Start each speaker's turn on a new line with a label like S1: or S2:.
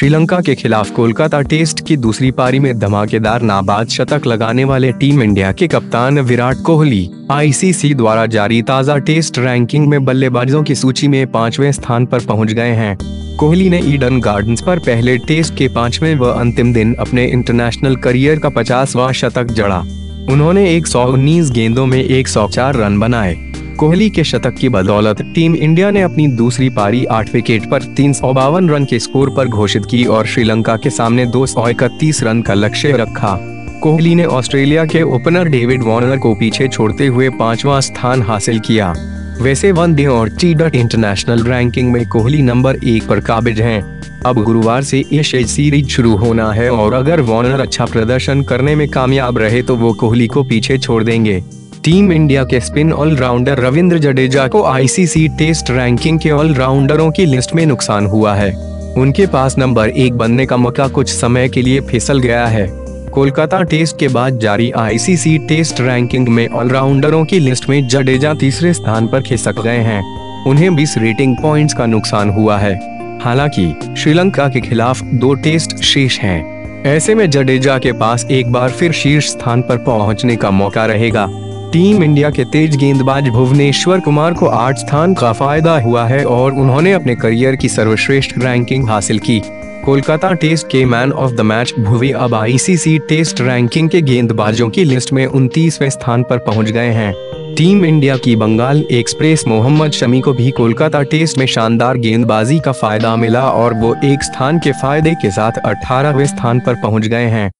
S1: श्रीलंका के खिलाफ कोलकाता टेस्ट की दूसरी पारी में धमाकेदार नाबाद शतक लगाने वाले टीम इंडिया के कप्तान विराट कोहली, आईसीसी द्वारा जारी ताज़ा टेस्ट रैंकिंग में बल्लेबाजों की सूची में पाँचवें स्थान पर पहुँच गए हैं। कोहली ने ईडन गार्डन्स पर पहले टेस्ट के पाँचवें व अंतिम दिन अपने इंटरनेशनल करियर का पचासवां शतक जड़ा। उन्होंने 119 गेंदों में 104 रन बनाए। कोहली के शतक की बदौलत टीम इंडिया ने अपनी दूसरी पारी आठ विकेट पर तीन सौ बावन रन के स्कोर पर घोषित की और श्रीलंका के सामने दो सौ इकतीस रन का लक्ष्य रखा। कोहली ने ऑस्ट्रेलिया के ओपनर डेविड वार्नर को पीछे छोड़ते हुए पांचवा स्थान हासिल किया। वैसे वनडे और टी इंटरनेशनल रैंकिंग में कोहली नंबर एक पर काबिज हैं। अब गुरुवार से एशिया सीरीज़ शुरू होना है और अगर वार्नर अच्छा प्रदर्शन करने में कामयाब रहे तो वो कोहली को पीछे छोड़ देंगे। टीम इंडिया के spin all rounder Ravindra Jadeja को आईसीसी टेस्ट रैंकिंग के ऑलराउंडरों की लिस्ट में नुकसान हुआ है। उनके पास नंबर एक बनने का मौका कुछ समय के लिए फिसल गया है। कोलकाता टेस्ट के बाद जारी आईसीसी टेस्ट रैंकिंग में ऑलराउंडरों की लिस्ट में जडेजा तीसरे स्थान पर खिसक गए हैं। उन्हें 20 रेटिंग पॉइंट्स का नुकसान हुआ है। हालाँकि, श्रीलंका के खिलाफ दो टेस्ट शेष हैं। ऐसे में जडेजा के पास एक बार फिर शीर्ष स्थान पर पहुँचने का मौका रहेगा। टीम इंडिया के तेज गेंदबाज भुवनेश्वर कुमार को आठ स्थान का फ़ायदा हुआ है और उन्होंने अपने करियर की सर्वश्रेष्ठ रैंकिंग हासिल की। कोलकाता टेस्ट के man of the match Bhuvi अब आईसीसी टेस्ट रैंकिंग के गेंदबाजों की लिस्ट में उनतीसवें स्थान पर पहुँच गए हैं। टीम इंडिया की बंगाल एक्सप्रेस मोहम्मद शमी को भी कोलकाता टेस्ट में शानदार गेंदबाजी का फ़ायदा मिला और वो एक स्थान के फ़ायदे के साथ 18वें स्थान पर पहुँच गए हैं।